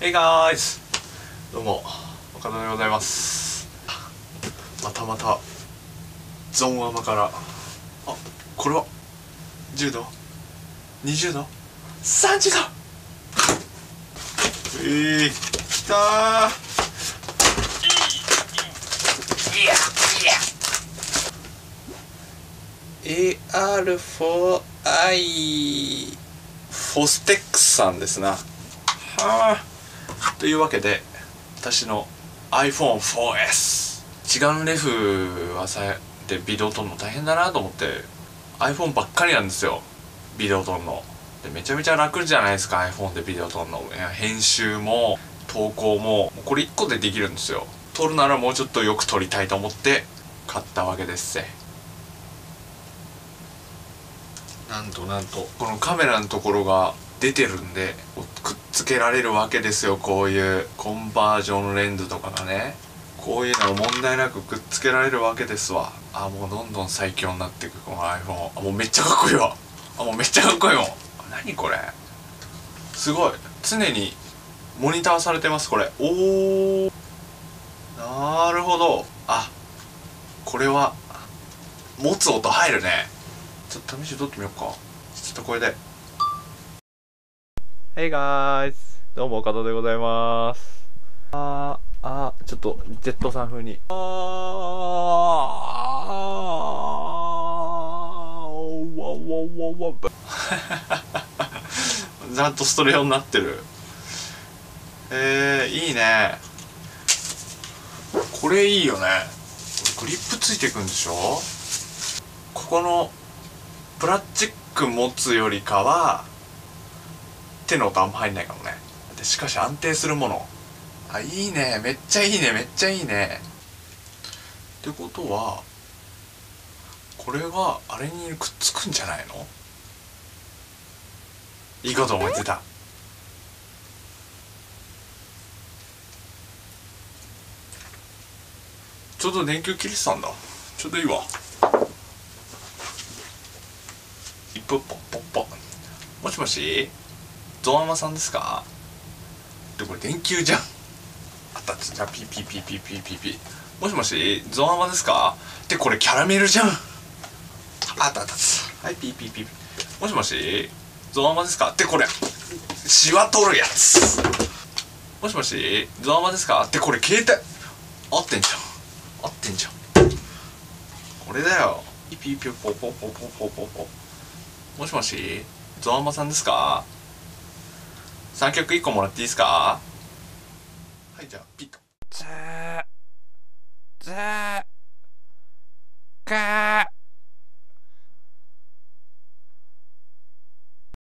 Hey guys! どうも、岡田でございます。またまた、ゾンアマから、あ、これは、10度 ?20 度 ?30 度？えー、きたーいやいや AR4i フォステックスさんですなはあというわけで私の iPhone4S 一眼レフはさでビデオ撮るの大変だなと思って iPhone ばっかりなんですよ。ビデオ撮るの。でめちゃめちゃ楽じゃないですか iPhone でビデオ撮るの編集も投稿もこれ1個でできるんですよ。撮るならもうちょっとよく撮りたいと思って買ったわけですせなんとなんとこのカメラのところが出てるんでくっつけられるわけですよ。こういうコンバージョンレンズとかがね。こういうのが問題なくくっつけられるわけですわ。あもうどんどん最強になっていく。この iPhone あもうめっちゃかっこいいわ。あもうめっちゃかっこいいもん。何これ。すごい。常にモニターされてますこれ。おー。なるほど。あこれは持つ音入るね。ちょっと試しに撮ってみようか。ちょっとこれで。Hey guys! どうも岡田でございます。あーあーちょっと Z さん風に。あーわわわわちゃんとストレオになってる。えー、いいね。これいいよね。グリップついてくんでしょ？ここのプラスチック持つよりかは手の音あんま入んないかもね。でしかし安定するもの。あいいね。めっちゃいいね。めっちゃいいね。ってことはこれがあれにくっつくんじゃないの？いいこと思いついた。ちょうど電球切れてたんだ。ちょうどいいわ。一歩ポッポッポ。もしもし？ゾアマさんですか？でこれ電球じゃん。あったじゃあピーピーピーピーピーピー。ピーもしもしゾアマですか？でこれキャラメルじゃん。あったあった。はいピーピーピーピー。もしもしゾアマですか？でこれシワ取るやつ。もしもしゾアマですか？でこれ携帯。合ってんじゃん。合ってんじゃん。これだよ。ピーピーピーポポポポポポポもしもしゾアマさんですか？3曲1個もらっていいですか？はいじゃあピッと。ずー。ずー。か